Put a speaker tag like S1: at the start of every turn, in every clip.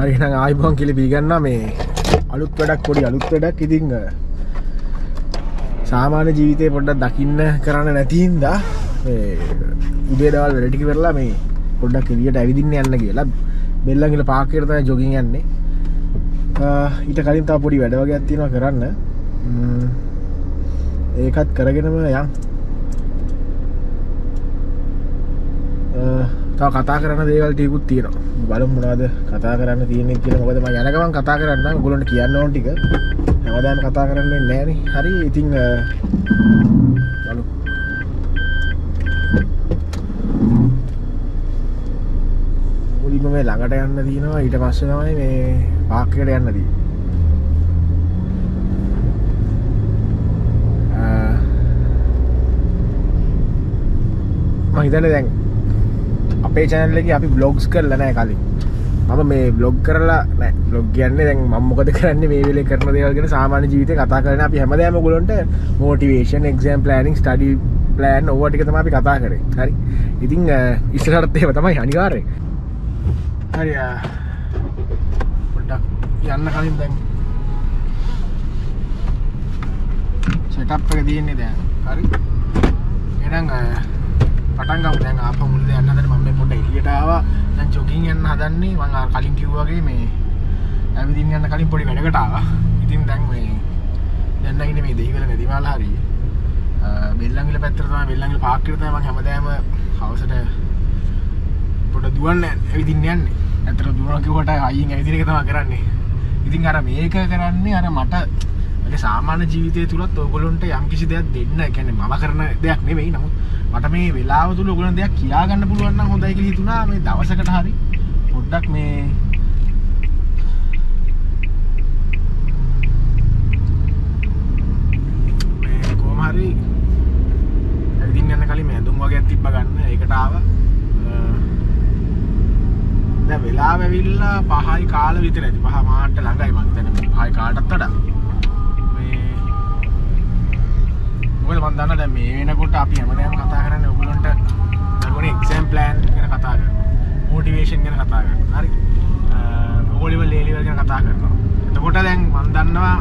S1: හරින ආයිබෝන් කිලි බීගන්න මේ අලුත් වැඩක් පොඩි අලුත් වැඩක්. ඉතිං සාමාන්‍ය ජීවිතය පොඩ්ඩක් දකින්න කරන්න නැතින්ද උදේ දවල් වැඩටිකි කරලා මේ පොඩ්ඩක් එලියට ඇවිදින්න යන්න කියලා. බෙල්ලගල පාකරතය ජොගින් යන්නේ. ඊට කලින් තා පොඩි වැඩවගේ ඇත්තිවා කරන්න. ඒකත් කරගෙනම යම් තව කතා කරන්න දේවල් ටිකුත් තියෙනවා. බලමු මොනවද කතා කරන්න තියෙන්නේ කියලා. මොකද මම යනගමන් කතා කරන්න ඔයගොල්ලන්ට කියන්න ඕන ටික. හැමදාම කතා කරන්නේ නැහැ හරි ඉතින් බලමු. මුලින්ම මේ ළඟට යන්න තියෙනවා. ඊට පස්සේ තමයි මේ පාක්කයට යන්න තියෙන්නේ. මම හිතන්නේ දැන් අපේ චැනල්ලක අපි බ්ලොග්ස් කරල නෑ කලින්. මම මේ බ්ලොග් කරලා නෑ බ්ලොග් කියන්නේ දැන් මම්මොකද කරන්න? මේ වෙලේ කරන දේවල්ගෙන සාමාන්‍ය ජීවිත කතා කරන අපි හැමදෑම ගොලොන්ට මෝටිවේෂන් එක්ම් ප්ලනිින් ස්ටඩි ප්ලෑන් ඕවටික තම අපි කතා කරේ. හරි. ඉතිං ඉස්සරත්තයව තමයි හනිකාරය හරි පොඩ්ඩක් යන්න කලින් දැන් සටප් එක තියෙන්නේ දැන්. හරි. එනම් පටන් ගමු. දැන් ආපහු මුලද යන්න හදන මම මේ පොඩ්ඩ එළියට ආවා. දැන් ජොගින් යන්න හදන්නේ මම අර කලින් කිව්වා වගේ මේ ඇවිදින්න යන්න කලින් පොඩි වැඩකට ආවා. ඉතින් දැන් මේ දැන් නැගින්නේ මේ දෙහිවල නැදිමාල හරි. බෙල්ලන්ගිල පැත්තට තමයි බෙල්ලන්ගිල පාක් කරේ තමයි මම හැමදාම හවසට පොඩ දුවන්න ඇවිදින්න යන්නේ. ඇත්තට දුවනවා කිව්වට අයියෙන් ඇවිදින එක තමයි කරන්නේ. ඉතින් අර මේක කරන්නේ අර මට මගේ සාමාන්‍ය ජීවිතය තුළත් ඔයගොල්ලොන්ට යම් කිසි දෙයක් දෙන්න ඒ කියන්නේ මම කරන දෙයක් නෙවෙයි නමුත් මට මේ වෙලාව තුළ ඔයගොල්ලන් දෙයක් කියා ගන්න පුළුවන් නම් හොඳයි කියලා හිතුණා මේ දවසකට හරි. පොඩ්ඩක් මේ මේ කොහොම හරි ඇවිදින්න යන කලින් මේ ඇඳුම් වගේක් තිබ්බ ගන්න. ඒකට ආවා දැන් වෙලාව ඇවිල්ලා 5යි කාල විතර ඇති. 5 මාට ළඟයි මම හිතන්නේ. 5යි කාටත් වඩා. මොකද මම දන්නා දැන් මේ වෙනකොට අපි හැමදාම කතා කරන්නේ ඔයගොල්ලන්ට දරුවනේ එක්සෑම් ප්ලෑන් ගැන කතා කරනවා. මොටිවේෂන් ගැන කතා කරනවා. හරි? ඕ ලෙවල් ඒ ලෙවල් ගැන කතා කරනවා. එතකොට දැන් මම දන්නවා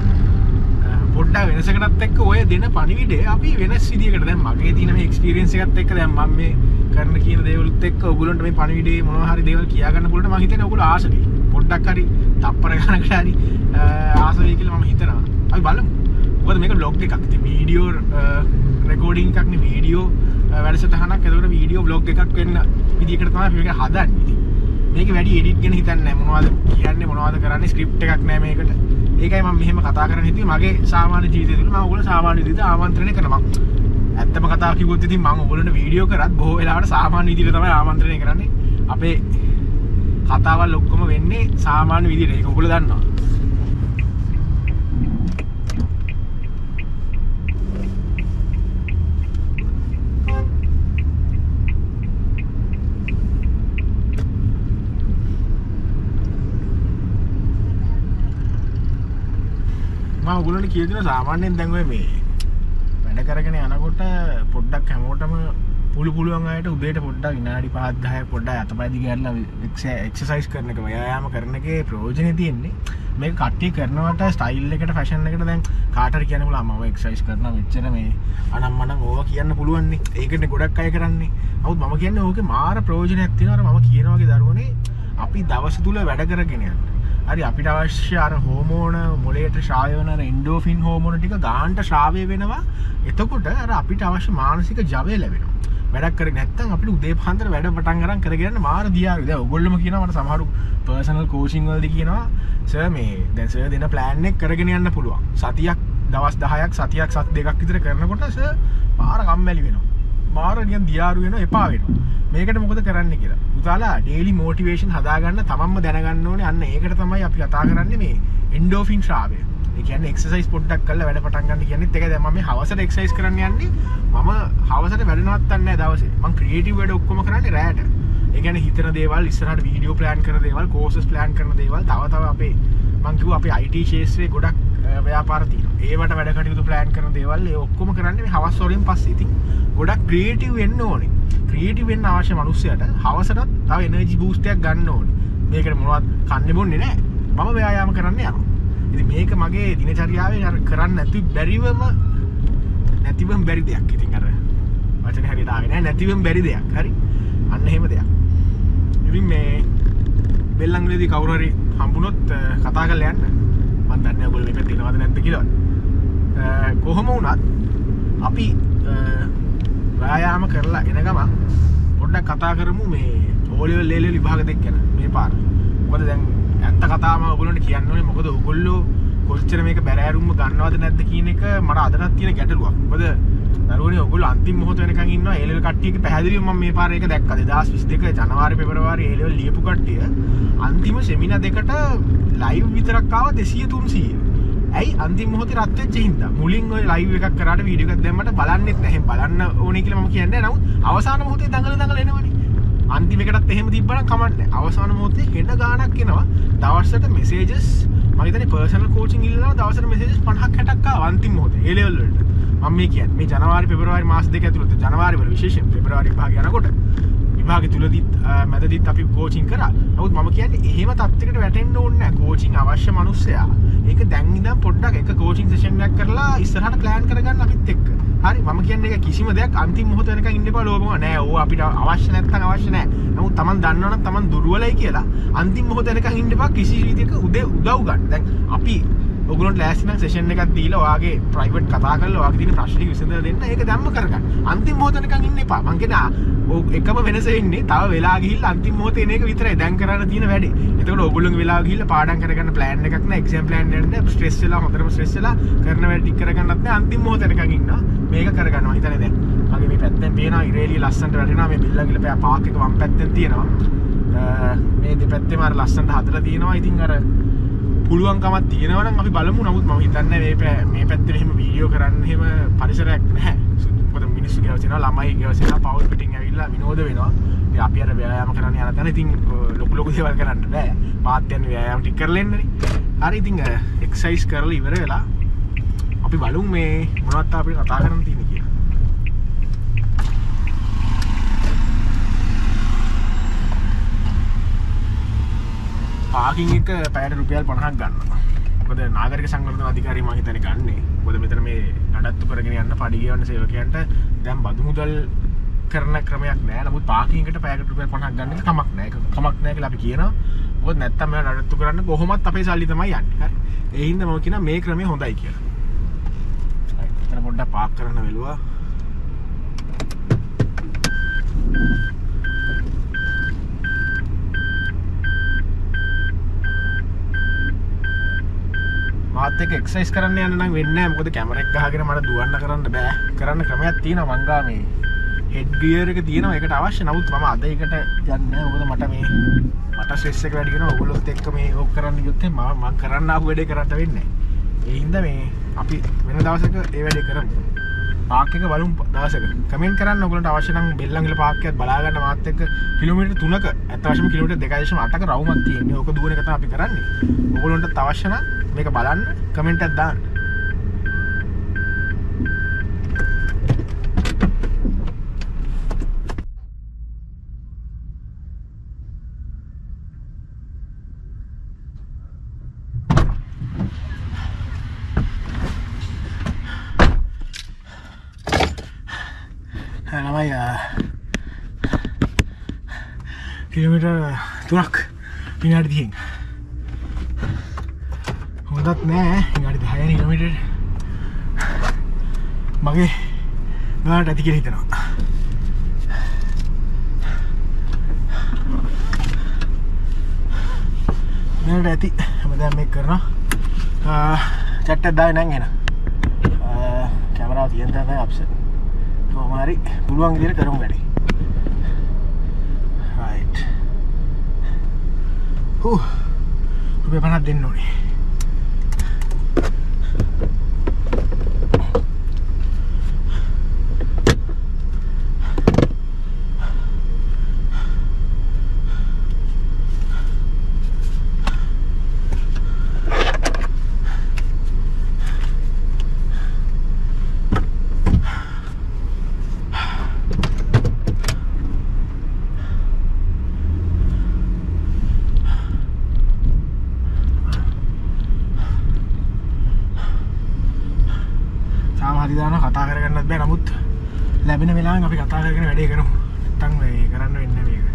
S1: පොඩ්ඩක් වෙනසකටත් එක්ක ඔය දෙන පණිවිඩය අපි වෙනස් විදිහකට දැන් මගේ තියෙන මේ එක්ස්පීරියන්ස් එකත් එක්ක දැන් මම මේ කරන කියන දේවලුත් එක්ක ඔයගොල්ලන්ට මේ පණිවිඩේ මොනවා හරි දේවල් කියා ගන්න පුළුවන් මම හිතන්නේ ඔයගොල්ලෝ ආසයි පොඩ්ඩක් හරි තප්පර ගණනකට හරි ආසයි කියලා මම හිතනවා. අපි බලමු. මොකද මේක බ්ලොග් එකක්. ඉතින් වීඩියෝ රෙකෝඩින් එකක් නේ වීඩියෝ වැඩසටහනක්. එතකොට වීඩියෝ බ්ලොග් එකක් වෙන්න විදිහකට තමයි මේක හදන්නේ. ඉතින් මේක වැඩි එඩිට් ගැන හිතන්නේ නැහැ. මොනවද කියන්නේ මොනවද කරන්නේ ස්ක්‍රිප්ට් එකක් නැහැ මේකට. ඒකයි මම මෙහෙම කතා කරන්න හිතුවේ. මගේ සාමාන්‍ය ජීවිතය තුළ මම ඔයගොල්ලෝ සාමාන්‍ය විදිහට ආමන්ත්‍රණය කරනවා. ඇත්තම කතාව කිව්වොත් ඉතින් මම ඔයගොල්ලන්ට වීඩියෝ කරත් බොහෝ වෙලාවට සාමාන්‍ය විදිහට තමයි ආමන්ත්‍රණය කරන්නේ. අපේ කතාවල් ඔක්කොම වෙන්නේ සාමාන්‍ය විදිහට. ඒක ඔයගොල්ලෝ දන්නවා. ඔගුලට කියදෙන සාමාන්‍යයෙන් දැන්ව මේ වැඩ කරගෙන යනකොට පොඩ්ඩක් හැමෝටම පුළු පුළුවන්යට උදේට පොඩ්ඩක් විනාඩි පාත්දාය පොඩ්ඩ අතපයිදි කරලා එක්සසයිස් කරනක වයාම කරනගේ ප්‍රෝජනය තියෙන්නේ. මේ කට්ටි කරනවට ස්ටයිල් එකට ෆැෂන් එකට දැන් කාටර කියනල අම එක්සයිස් කරන වෙච්චර මේ අනම් මන ඕ කියන්න පුළුවන්නේ. ඒකට ගොඩක් අය කරන්නේ. අවුත් මම කියන්න ඕක මාර ප්‍රෝජන ඇතිනර ම කියනවගේ දරුවනේ අපි දවස තුළ වැඩ කරගෙනයන්න හරි අපිට අවශ්‍ය අර හෝමෝන මොලේට ශායවන එන්ඩෝෆින් හෝමෝන ටික ගාන්ට ශාවය වෙනවා. එතකොට අර අපිට අවශ්‍ය මානසික ජවය ලැබෙන වැඩක් කර නැත්තන් අපි උදේ පහන්තර වැඩ පටන් කරන් කරගෙන මාර දියාරුද ඔගොල්ලම කියනවට සමහරු පර්සනල් කෝෂිං වලද කියනවා ස මේ දැස දෙන ප්ලෑන්ෙක් කරගෙන යන්න පුළුවන්. සතියක් දවස් දහයක් සතියක් සත් දෙකක් විතර කරනකොට ස පාර කම්මැලි වෙනවා. මාරනියන් දියාරු වෙන එපා වෙන මේකට මොකද කරන්න කියලා. උතාලා ඩේලි මෝටිවේෂන් හදාගන්න තමන්ම දැනගන්න ඕනේ අන්න ඒකට තමයි අපි කතා කරන්න මේ එන්ඩෝෆින් ශාවය කියන එක්සයිස් පොඩ්ඩක් කල වැඩ පටන්ගන්න කියන්න එක දැම මේ හවසට එක්සයිස් කරන්න යන්නේ. මම හවසට වැඩනවත්තන්න දවස. මං ක්‍රියටව වැඩ ඔක්කොම කරන්න රෑට. එකන හිතන දේවල් ඉස්සරට වීඩියෝ ප්ලෑන් කර දේවල් කෝසස් ප්ලෑන් කරන දේවල් තවතව අපේ මංකිව අපේ අයිට ශේත්‍රය ගොඩක් ව්‍යාපාරති ඒවට වැඩ කටයුතු ප්ලෑන් කරන දේවල් ඔක්කොම කරන්න හවස්වරින් පස්සේති ගොඩක් ක්‍රියටව වෙන්න ඕනේ. ක්‍රියටි වෙන්න අවශ්‍ය මනුස්සයට හවසටත් තව එනජි බූස්ටයක් ගන්න ඕනේ. මේකට මොනවත් කන්න බොන්නේ නෑ මම ව්‍යයාම කරන්න යනවා. ඉති මේක මගේ දිනචරියාවේ අර කරන්න ඇති බැරිවම නැතිවම් බැරි දෙයක්. ඉතින් අර වචන හැරිලාගෙන නැතිවම් බැරි දෙයක්. හරි? අන්න එහෙම දෙයක්. ඉතින් මේ බෙල්ලංගලේදී කවුරහරි හම්බුනොත් කතා කල යන්න. මන්දන්න ගොල එක තිනවද නැත කියලව කොහොම වුණත් අපි ව්‍යයාම කරලා එන ගමන් පොඩ්ඩක් කතා කරමු මේ ඕලිවල් ලේල විභාග දෙක් ගැන මේ පාර. මොකද දැන් ඇත්ත කතාම ඔගලට කියන්නනේ මොකද ඔගොල්ලෝ කොච්චර මේක බැරෑරුම්ම ගන්නවද නැද්ද කියන එක මට අදටත් තියෙන ගැටලුවක්. මොකද දරුවනේ ඔගොල්ලෝ අන්තිම මොහොත වෙනකන් ඉන්නවා ඒ ලෙවල් කට්ටියක පැහැදිලිව මම මේ පාර එක දැක්කා. 2022 ජනවාරි පෙබරවාරි ඒ ලෙවල් ලියපු කට්ටිය අන්තිම සෙමිනා දෙකට ලයිව් විතරක් ආවා 200 300 ඇයි අන්තිම මොහොතේ රත් වෙච්ච හින්දා? මුලින් ඔය ලයිව් එකක් කරාට වීඩියෝ එකක් දැම්මට බලන්නෙත් නැහැ. බලන්න ඕනේ කියලා මම කියන්නේ නමුත් අවසාන මොහොතේ දඟල දඟල එනවනේ. අන්තිම එකටත් එහෙම තිබ්බනම් කමන්නේ අවසාන මොහොතේ හෙන ගාණක් එනවා. දවසට මෙසේජස් මම හිතන්නේ පර්සනල් කෝචින් ඉල්ලනවා දවසට මෙසේජස් 50ක් 60ක් ආවා අන්තිම මොහොතේ. ඒ ලෙවල් වලට. මම මේ කියන්නේ. මේ ජනවාරි පෙබරවාරි මාස දෙක ඇතුළත. ජනවාරි වල විශේෂයෙන් පෙබරවාරි විභාගය යනකොට. විභාග තුලදීත් මැදදීත් අපි කෝචින් කරා. නමුත් මම කියන්නේ එහෙම තත්යකට වැටෙන්න ඕනේ නැහැ. කෝචින් අවශ්‍ය මිනිස්සයා. ඒක දැන් ඉඳන් පොඩ්ඩක් එක කෝචින් සෙෂන් එකක් කරලා ඉස්සරහට ප්ලෑන් කරගන්න අපිත් එක්ක. හරි මම කියන්නේ ඒක කිසිම දෙයක් අන්තිම මොහොත වෙනකන් ඉන්න එපා ලෝභම නෑ. ඕව අපිට අවශ්‍ය නැත්නම් අවශ්‍ය නෑ. නමුත් Taman දන්නවනම් Taman දුර්වලයි කියලා අන්තිම මොහොත වෙනකන් ඉන්න එපා කිසි විදිහක උදේ උදව් ගන්න. දැන් අපි ඔගලොන්ට ලෑස්තිනම් සේෂන් එකක් දීලා ඔයාගේ ප්‍රයිවට් කතා කරලා ඔයාගේ තියෙන ප්‍රශ්න ටික විසඳලා දෙන්න ඒක දැම්ම කරගන්න. අන්තිම මොහොතනකන් ඉන්න එපා. මං කියන එකම වෙනස ඉන්නේ තව වෙලා ගිහිල්ලා අන්තිම මොහොතේ එන එක විතරයි දැන් කරන්න තියෙන වැඩේ. එතකොට ඔයගොල්ලෝගේ වෙලා ගිහිල්ලා පාඩම් කරගන්න ප්ලෑන් එකක් නැහැ, එක්සෑම් ප්ලෑන් එකක් නැහැ. ස්ට්‍රෙස් වෙලා හොඳටම ස්ට්‍රෙස් වෙලා කරන වැඩ ටික කරගන්නත් නැහැ. අන්තිම මොහොතනකන් ඉන්නවා. මේක කරගන්නවා. හිතන්නේ දැන්. මගේ මේ පැත්තෙන් පේනවා ඉරේලිය ලස්සනට වැටෙනවා. මේ බිල්ලගිල පාක් එක වම් පැත්තෙන් තියෙනවා. මේ දෙපැත්තේම අර ලස්සනට හදලා තියෙනවා. ඉතින් අර පුළුවන්කමත් තියෙනවනම් අපි බලමු නමුත් මම හිතන්නේ මේ මේ පැත්තේ මෙහෙම වීඩියෝ කරන්න එහෙම පරිසරයක් නැහැ. මොකද මිනිස්සු ගෙවසිනවා ළමයි ගෙවසිනවා පවුල් පිටින් ඇවිල්ලා විනෝද වෙනවා. ඉතින් අපි අර ව්‍යායාම කරන්න යන තැන ඉතින් ලොකු ලොකු දේවල් කරන්න බෑ. මාත් යන්නේ ව්‍යායාම ටික කරලා එන්නනේ. හරි ඉතින් එක්සර්සයිස් කරලා ඉවර වෙලා අපි බලමු මේ මොනවද අපිට කතා කරන්න තියෙන්නේ කියලා. පාකින් එක පැයට රුපියල් පණහක් ගන්න ොද නාගරක සංගලන අධිකාරී මහිතන ගන්නේ. බොද මෙතර මේ නඩත්තු කරගෙන යන්න පඩිගවන්න සේවකයන්ට දැම් බදු මුදල් කරන ක්‍රමයක් නෑ. නමුත් පාකින්ට පැයට රුපියල් පණහක් ගන්න කමක් නෑ. කමක් නෑ අපි කියන බොත් නැත්තම නඩත්තු කරන්න කොහොමත් අපේ සල්ලි තමයි යන්න. එහින්ද ම කියන මේ ක්‍රමය හොඳයි කියලා. පොඩ්ඩ පාක් කරන්න වෙලවා. මාතක එක්සයිස් කරන්න යන්න වෙන්න මොකද කැමරෙක් ගහගෙන මට දුවන්න කරන්න බෑ. කරන්න ක්‍රමයක් තියෙන මංගා මේ හෙඩ්ගියර එක තියෙන එකට අවශ්‍ය. නමුත් ම අද එකට යන්න ඔකද මට මේ මට ශෙස්සක වැඩිගෙන ඔගොලොත් එක්ක මේ ඕක් කරන්න යුත්තේ ම මං කරන්න වැඩේ කරට වෙන්න එහින්ද මේ අපි වෙන දවසක ඒ වැඩේ කරන්න පාකක බලුම් දවසක. කමෙන් කරන්න ඔගලට අවශ්‍යනම් බෙල්ලංගල පාකත් බලාගන්න මාතක කිලමිට තුනක ඇතවශම කිලට දෙකශම අටක රවමත් තියන්නේ. ඕක දුවනකත අපි කරන්නේ. ඔගොලොන්ට තවශ්‍යන මේක බලන්න කමෙන්ට් දාන්න ළමයි කිලමිට තුනක් පිනාට තියෙන් හොඳත් නෑ. ගඩි දහය නිලමිට මගේ ගාට ඇති කෙර හිතනවා. දැනට ඇති. හැමදැම් මේ කරනවා. චට්ට දායි නැගෙන කැමරාව තියන්තම අපස කොහමරි පුළුවන් විදිහට කරමු වැඩි. හූ රුපියල් 50ක් දෙන්න ඕනේ. ලැබෙන වෙලාවෙන් අපි කතා කරගෙන වැඩේ කරමු. නැත්තම් මේ කරන්න වෙන්නේ මේක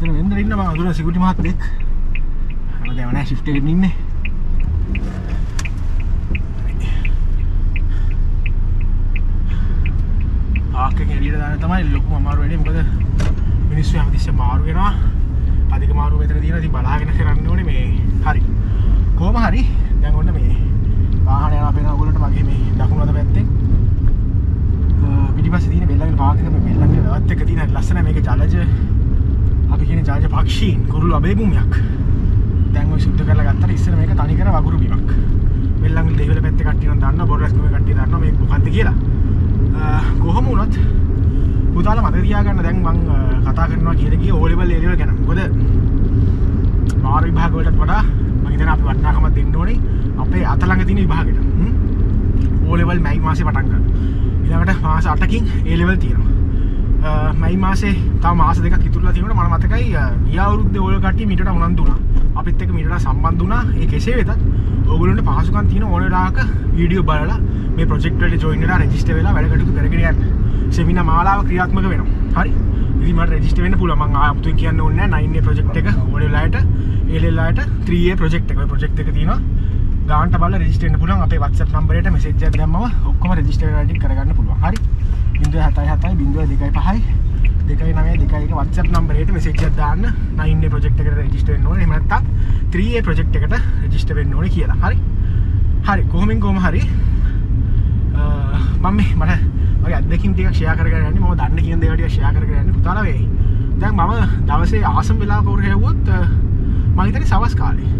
S1: ඉතන වෙන්දර ඉන්න මම අඳුන සිකුටි මහත්තයෙක් හැමදාම නෑ ෂිෆ්ට් එකකින් ඉන්නේ. ආකෙන් එළියට දාන්න තමයි ලොකුම අමාරු වෙන්නේ. මොකද මිනිස්සු හැමතිස්සෙම මාරු වෙනවා. අධික මාරු මෙතන තියෙනවා. ඉතින් බලාගෙන කරන්න ඕනේ මේ හරි. කොහොම හරි? දැන් ඔන්න මේ වාහන යනවා පේනවා ඔයගොල්ලන්ට මගේ මේ දකුණු අත පැත්තෙන් පිටිපස්සේ තියෙන බෙල්ලන්ගේ පාර්ක් එක. මේ බෙල්ලන්ගේ වැවත් එක තියෙන ලස්සන මේක ජලජ අපි කියන ජාජ පක්ෂීන් කුරුළු අබේ භූමියක් දැන් ඔය සුද්ධ කරලා ගත්තට ඉස්සර මේක තනි කර වගුරු බිමක් බෙල්ලන්ගේ දෙහිවල පැත්තේ කට්ටිය නම් දන්නවා බොරලස් කුමේ කට්ටිය දන්නවා මේක මොකද්ද කියලා අ, කොහොම වුණත් පුතාලා මතක තියාගන්න දැන් මං අ, කතා කරනවා කියලා ගියේ ඕ ලෙවල් ඒ ලෙවල් ගැන මොකද මාර විභාග වලටත් වඩා මම හිතනවා අපි වටිනාකමක් දෙන්න ඕනේ අපේ අත ළඟ තියෙන විභාගෙට හ්ම්? ඕ ලෙවල් මැයි මාසේ පටන් ගන්න. ඊළඟට මාස 8කින් ඒ ලෙවල් තියෙනවා. අ, මැයි මාසේ තව මාස දෙකක් ඉතුරුලා තියෙනකොට මම මතකයි අ, ගිය අවුරුද්දේ ඔය කට්ටිය මීටට උනන්දු වුණා. අපිත් එක්ක මීටට සම්බන්ධ වුණා. ඒ කෙසේ වෙතත් ඕගොල්ලොන්ට පහසුකම් තියෙන ඕන වෙලාවක වීඩියෝ බලලා මේ ප්‍රොජෙක්ට් වලට ජොයින් වෙලා රෙජිස්ටර් වෙලා වැඩ කටයුතු කරගෙන යන්න. සෙමිනා මාලාව ක්‍රියාත්මක වෙනවා. හරි. ඉතින් මට රෙජිස්ටර් වෙන්න පුළුවන්. මම ආයෙත් කියන්න ඕනේ නැහැ 9A ප්‍රොජෙක්ට් එක ඕන වෙලාවට ඒ වෙලාවට 3A ප්‍රොජෙක්ට් එක. ඔය ප්‍රොජෙක්ට් එක තියෙනවා. ගාන්ට බල රෙජිස්ටර් වෙන්න පුළුවන්. අපේ WhatsApp නම්බරයට මෙසේජ් එකක් දැම්මම ඔක්කොම රෙජිස්ටර් වෙලා ටික කරගන්න පුළුවන්. හරි. 077 0225 දෙකයි නමේ දෙකයි එක WhatsApp නම්බරයට මෙසේජ් එකක් දාන්න 9A ප්‍රොජෙක්ට් එකට රෙජිස්ටර් වෙන්න ඕනේ. එහෙම නැත්නම් 3A ප්‍රොජෙක්ට් එකට රෙජිස්ටර් වෙන්න ඕනේ කියලා. හරි. හරි. කොහොමින් කොහම හරි මම මේ මට මගේ අත්දැකීම් ටිකක් ෂෙයා කරගෙන යන්නේ මම දන්න කියන දේවල් ටික ෂෙයා කරගෙන යන්නේ පුතාලා වෙයි. දැන් මම දවසේ ආසම වෙලාවක කවුරු හැවුවොත් මම හිතන්නේ සවස් කාලේ.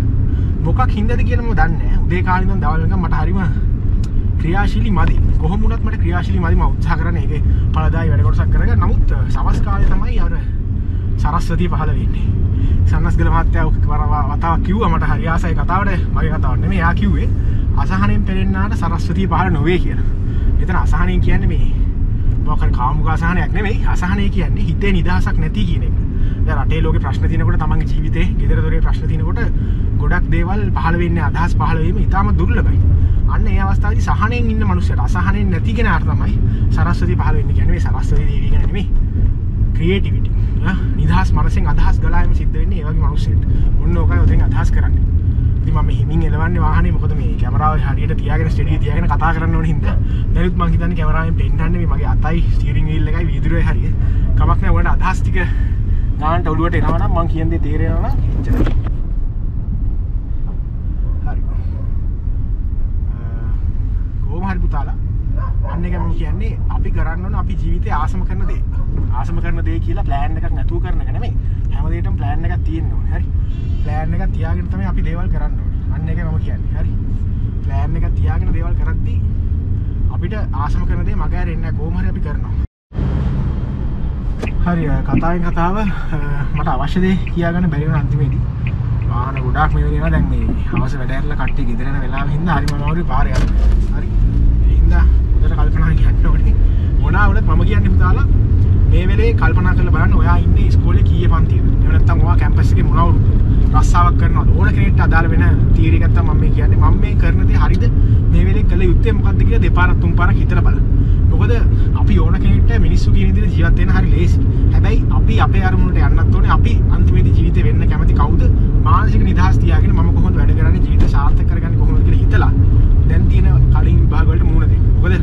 S1: මොකක් හින්දාද කියලා මම දන්නේ නැහැ. උදේ කාලේ ඉඳන් දවල් වෙනකම් මට හරිම ක්‍රියාශීලී මදි. කොහොම වුණත් මට ක්‍රියාශීලී මදි මම උත්සාහ කරන්නේ ඒකේ පළදායි වැඩ කොටසක් කරගන්න. නමුත් සවස් කාලේ තමයි අර සරස්වතිය පහළ වෙන්නේ. සන්නස්ගල මහත්තයා ඔක වතාවක් කිව්වා මට හරි ආසයි කතාවට මගේ කතාවක් නෙමෙයි. එයා කිව්වේ අසහනෙන් පෙළෙන්නාට සරස්වතිය පහළ නොවේ කියලා. එතන අසහනයෙන් කියන්නේ මේ මොකක් හරි කාමුක අසහනයක් නෙමෙයි. අසහනය කියන්නේ හිතේ නිදහසක් නැති කියන එක. දැන් රටේ ලෝකේ ප්‍රශ්න තියෙනකොට තමන්ගේ ජීවිතේ, ගෙදර දොරේ ප්‍රශ්න තියෙනකොට ගොඩක් දේවල් පහළ වෙන්නේ අදහස් පහළ වීම ඉතාම දුර්ලභයි. අන්න ඒ අවස්ථාවේදී සහනෙන් ඉන්න මනුස්සයට අසහනෙන් නැති කෙනාට තමයි සරස්වතිය පහළ වෙන්නේ. කියන්නේ මේ සරස්වති දේවිය ගැන නෙමෙයි. ක්‍රියේටිවිටි. නිදහස් මනසෙන් අදහස් ගලායම සිද්ධ වෙන්නේ ඒ වගේ මනුස්සයෙක්ට. ඔන්න ඕකයි ඔතෙන් අදහස් කරන්නේ. ඉතින් මම හිමින් එලවන්නේ වාහනේ මොකද මේ කැමරාව හරියට තියාගෙන ස්ටඩිය තියාගෙන කතා කරන්න ඕන හින්දා. දැනුත් මං හිතන්නේ කැමරාවෙන් පෙන්නන්නේ මේ මගේ අතයි ස්ටියරින් වීල් එකයි වීදුරුවයි හරිය. කමක් නැහැ ඔයාලට අදහස් ටික ගානට ඔළුවට එනවා නම් මං කියන දේ තේරෙනවා නම් එච්චරයි. හරි. කොහොම හරි පුතාලා අන්න එක මම කියන්නේ අපි කරන්න ඕන අපි ජීවිතේ ආසම කරන දේ. ආසම කරන දේ කියලා ප්ලෑන් එකක් නැතුව කරන එක නෙමෙයි. හැම දෙයකටම ප්ලෑන් එකක් තියෙන්න ඕනේ. හරි. ප්ලෑන් එකක් තියාගෙන තමයි අපි දේවල් කරන්න ඕනේ. අන්න එක මම කියන්නේ. හරි. ප්ලෑන් එකක් තියාගෙන දේවල් කරද්දී අපිට ආසම කරන දේ මග ඇරෙන්නේ නැහැ. කොහොම හරි අපි කරනවා. හරි කතාවෙන් කතාව අ, මට අවශ්‍ය දේ කියාගන්න බැරි වුණා අන්තිමේදී. වාහන ගොඩාක් මේ වෙනවා දැන් මේ හවස වැඩ ඇරලා කට්ටිය ගෙදර යන වෙලාවෙ හින්දා හරිම අමාරුයි පාරේ යන්න. හරි. ඒ හින්දා හොඳට කල්පනා කියන්න ඕනේ. මොනවා වුණත් මම කියන්නේ පුතාලා මේ වෙලේ කල්පනා කරලා බලන්න ඔයා ඉන්නේ ඉස්කෝලේ කීයේ පන්තියද? එහෙම නැත්නම් ඔයා කැම්පස් එකේ මොනවා රස්සාවක් කරනවද? ඕන කෙනෙක්ට අදාළ වෙන තීරය ගත්තා මම මේ කියන්නේ මම මේ කරන දේ හරිද? මේ වෙලේ කළ යුත්තේ මොකක්ද කියලා දෙපාරක් තුන් පාරක් හිතලා බලන්න. මොකද අපි ඕන කෙනෙක්ට මිනිස්සු කියන විදිහට ජීවත් වෙන්න හරි ලේසි. හැබැයි අපි අපේ අරමුණට යන්නත් ඕනේ. අපි අන්තිමේදී ජීවිතේ වෙන්න කැමති කවුද? මානසික නිදහස් තියාගෙන මම කොහොමද වැඩ කරන්නේ ජීවිත සාර්ථක කරගන්නේ කොහොමද කියලා හිතලා දැන් තියෙන කලින් විභාග වලට මුහුණ දෙන්න. මොකද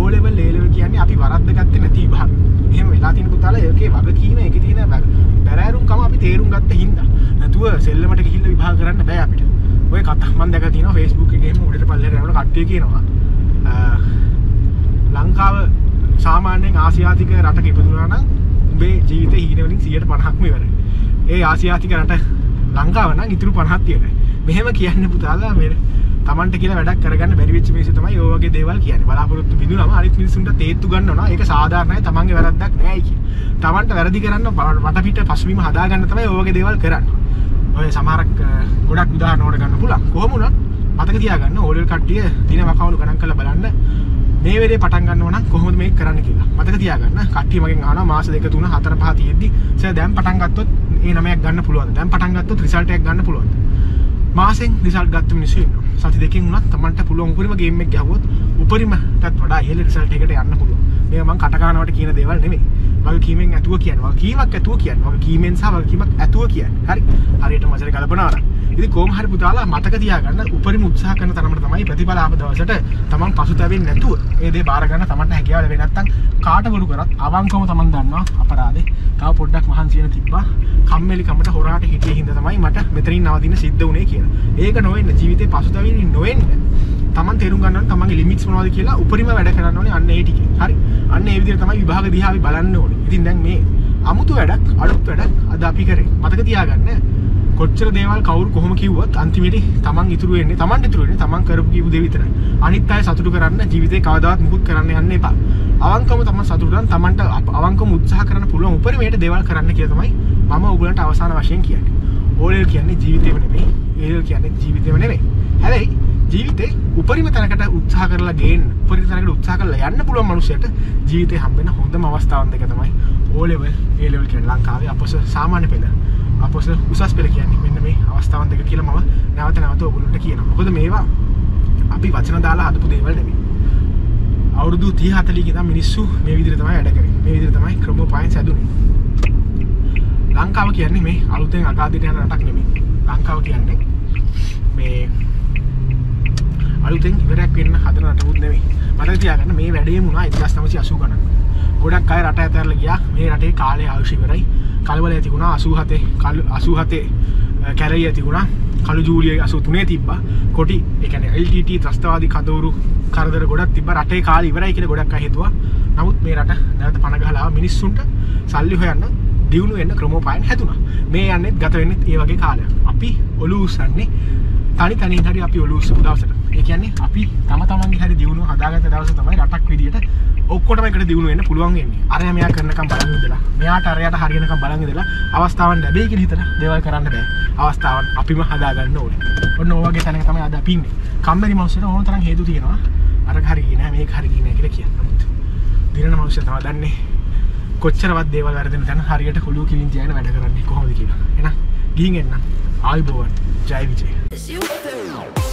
S1: O level A level කියන්නේ අපි වරද්ද ගත්තේ නැති විභාග. එහෙම වෙලා තියෙන පුතාලා ඒකේ වගකීම ඒකේ තියෙන බැරෑරුම්කම අපි තේරුම් ගත්ත හින්දා. නැතුව සෙල්ලමට ගිහිල්ලා විභාග කරන්න බෑ අපිට. ඔය කතා මම දැකලා තියෙනවා Facebook එකේ එහෙම උඩට පල්ලෙහාට යනකොට කට්ටිය කියනවා. අ, ලංකාව සාමාන්‍යයෙන් ආසියාතික රටක ඉපදුනා නම් උඹේ ජීවිතේ හීන වලින් 150ක්ම ඉවරයි. ඒ ආසියාතික රට ලංකාව නම් ඉතුරු 50ක් තියෙනවා. මෙහෙම කියන්නේ පුතාලා මේ තමන්ට කියලා වැඩක් කරගන්න බැරි වෙච්ච මිනිස්සු තමයි ඔය වගේ දේවල් කියන්නේ. බලාපොරොත්තු බිඳුනම අනිත් මිනිස්සුන්ට තේත්තු ගන්නවා. ඒක සාධාරණයි. තමන්ගේ වැරද්දක් නෑයි කිය. තමන්ට වැරදි කරන්න වටපිට පසුබිම හදාගන්න තමයි ඔය වගේ දේවල් කරන්නේ. ඔය සමහරක් අ, ගොඩක් උදාහරණ ගන්න පුළුවන්. කොහොම වුණත් මතක තියාගන්න ඕලෙල් කට්ටිය දින වකවුණු ගණන් කරලා බලන්න මේ වෙලේ පටන් ගන්නවා නම් කොහොමද මේක කරන්න කියලා. මතක තියාගන්න කට්ටිය මගෙන් අහනවා මාස දෙක තුන හතර පහ තියෙද්දි සර් දැන් පටන් ගත්තොත් ඒ නමයක් ගන්න පුළුවන්ද? දැන් පටන් ගත්තොත් රිසල්ට් එකක් ගන්න පුළුවන්ද? මාසෙන් රිසල්ට් ගත්ත මිනිස්සු ඉන්නවා. සති දෙකකින් උනත් Tamanට පුළුවන් උපරිම ගේම් එක ගැහුවොත් උපරිමටත් වඩා ඉහළ රිසල්ට් එකකට යන්න පුළුවන්. මේක මම කට කනවට කියන දේවල් නෙමෙයි. වගේ කීමෙන් ඇතුව කියන්නේ. වගේ කීමක් ඇතුව කියන්නේ. වගේ කීමෙන් සහ වගේ කීමක් ඇතුව කියන්නේ. හරි. හරියට මචරේ කල්පනා කරන්න. ඉතින් කොහොම හරි පුතාලා මතක තියාගන්න උපරිම උත්සාහ කරන තරමට තමයි ප්‍රතිඵල ආප දවසට Taman පසුතැවෙන්නේ නැතුව ඒ දේ බාර ගන්න Tamanට හැකියාව ලැබෙන්නේ නැත්නම් කාට බොරු කරත් අවංකවම Taman දන්නවා අපරාධේ. තව පොඩ්ඩක් මහන්සි වෙන තිබ්බා. කම්මැලි කමට හොරාට හිටියේ හින්දා තමයි මට මෙතනින් නවතින්න සිද්ධ වුණේ කියලා. ඒක නොවෙන්න ජීවිතේ පසුතැවෙන්නේ නොවෙන්න. Taman තේරුම් ගන්න ඕනේ Tamanගේ ලිමිට්ස් මොනවද කියලා උපරිම වැඩ කරන්න ඕනේ අන්න ඒ ටිකේ. හරි. අන්න ඒ විදිහට තමයි විභාග දිහා අපි බලන්න ඕනේ. ඉතින් දැන් මේ අමුතු වැඩක් අලුත් වැඩක් අද අපි කරේ. මතක තියාගන්න කොච්චර දේවල් කවුරු කොහොම කිව්වත් අන්තිමේට තමන් ඉතුරු වෙන්නේ තමන්ට ඉතුරු වෙන්නේ තමන් කරපු කියපු දේ විතරයි. අනිත් අය සතුටු කරන්න ජීවිතේ කවදාවත් මුකුත් කරන්න යන්න එපා. අවංකවම තමන් සතුටු කරන් තමන්ට අප- අවංකවම උත්සාහ කරන්න පුළුවන් උපරිමයට දේවල් කරන්න කියලා තමයි මම ඔයගලන්ට අවසාන වශයෙන් කියන්නේ. ඕලෙල් කියන්නේ ජීවිතේම නෙමෙයි. ඒල් කියන්නේ ජීවිතේම නෙමෙයි. හැබැයි ජීවිතේ උපරිම තැනකට උත්සාහ කරලා ගේන්න උපරිම තැනකට උත්සාහ කරලා යන්න පුළුවන් මනුස්සයට ජීවිතේ හම්බෙන හොඳම අවස්ථාවන් දෙක තමයි O level A level කියන්නේ ලංකාවේ අපොස සාමාන්‍ය පෙළ අපොස උසස් පෙළ කියන්නේ මෙන්න මේ අවස්ථාවන් දෙක කියලා මම නැවත නැවත ඔයගොල්ලන්ට කියනවා. මොකද මේවා අපි වචන දාලා හදපු දේවල් නෙමෙයි. අවුරුදු 30 40 ඉඳන් මිනිස්සු මේ විදිහට තමයි වැඩ කරේ. මේ විදිහට තමයි ක්‍රමෝපායන් සැදුනේ. ලංකාව කියන්නේ මේ අලුතෙන් අගාධයට යන රටක් නෙමෙයි. ලංකාව කියන්නේ මේ අලුතෙන් ඉවරයක් වෙන්න හදන රටකුත් නෙමෙයි. මතක තියාගන්න මේ වැඩේම වුණා 1980 ගණන්. ගොඩක් අය රට ඇතැරලා ගියා. මේ රටේ කාලය ආයුෂ ඉවරයි. කලබල ඇති වුණා 87 කලු 87 කැරයි ඇති වුණා. කළු ජූලිය 83 තිබ්බා. කොටි ඒ කියන්නේ LTT ත්‍රස්තවාදී කඳවුරු කරදර ගොඩක් තිබ්බා. රටේ කාලය ඉවරයි කියලා ගොඩක් අය හිතුවා. නමුත් මේ රට නැවත පණ ගහලා ආවා මිනිස්සුන්ට සල්ලි හොයන්න දියුණු වෙන්න ක්‍රමෝපායන් හැදුනා. මේ යන්නෙත් ගත වෙන්නෙත් ඒ වගේ කාලයක්. අපි ඔලුව උස්සන්නේ තනි තනින් හරි අපි ඔලුව උස්සපු දවසට. ඒ කියන්නේ අපි තම තමන්ගේ හරි දියුණුව හදාගත්ත දවස තමයි රටක් විදියට ඔක්කොටම එකට දියුණු වෙන්න පුළුවන් වෙන්නේ. අරයා මෙයා කරනකම් බලන් ඉඳලා, මෙයාට අරයාට හරියනකම් බලන් ඉඳලා අවස්ථාවන් ලැබෙයි කියලා හිතලා දේවල් කරන්න බෑ. අවස්ථාවන් අපිම හදාගන්න ඕනේ. ඔන්න ඔය වගේ තැනක තමයි අද අපි ඉන්නේ. කම්මැලි මනුස්සයට ඕන තරම් හේතු තියෙනවා. අරක හරි ගියේ නෑ, මේක හරි ගියේ නෑ කියලා කියන්න. නමුත් දිනන මනුස්සය තමයි දන්නේ කොච්චරවත් දේවල් වැරදෙන තැන හරියට කොළුව කිලින් තියාගෙන වැඩ කරන්නේ කොහොමද කියලා. එහෙනම් ගිහින් එන්න. ආයුබෝවන්. ජය විජය.
S2: It's you.